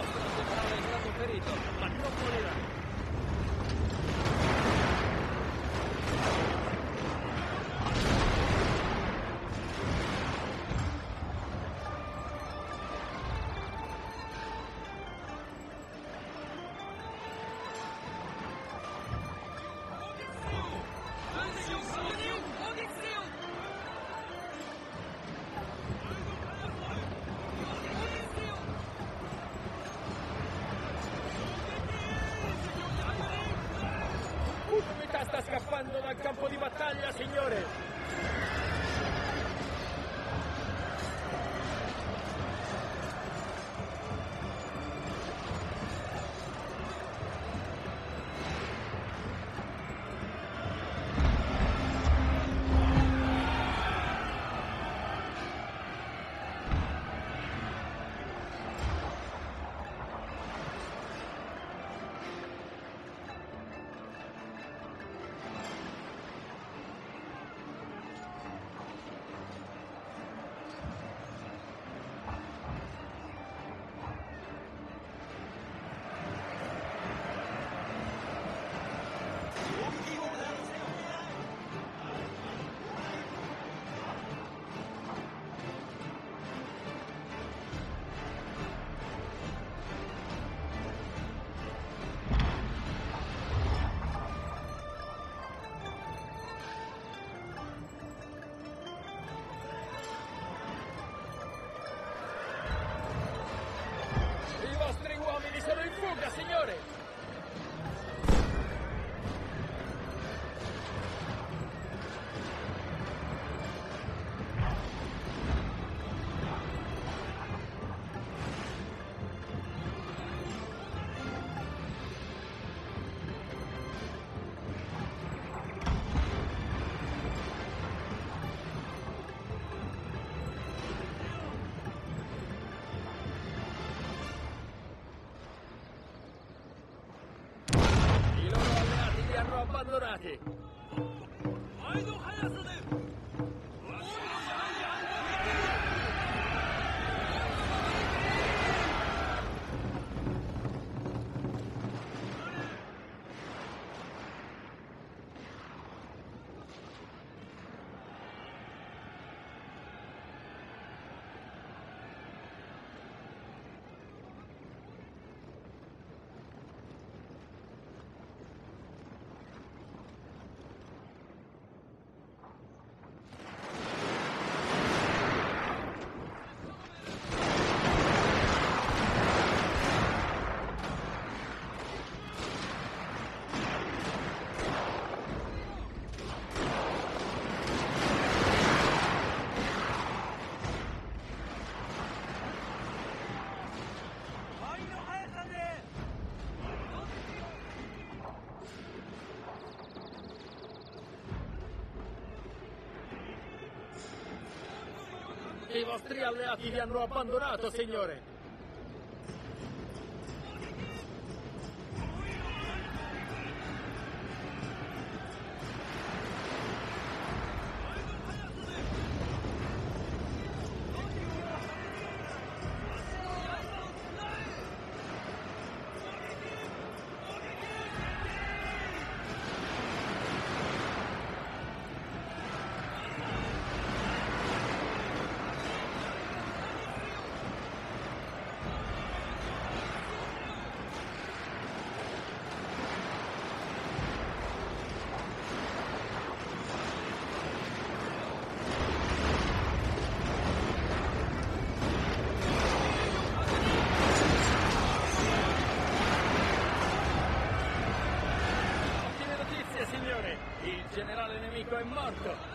e generale è stato ferito, ma non morirà. Sta scappando dal campo di battaglia, signore! peluca, señores. Colorati. Hai do hayasını I vostri alleati vi hanno abbandonato, signore! Nemico è morto!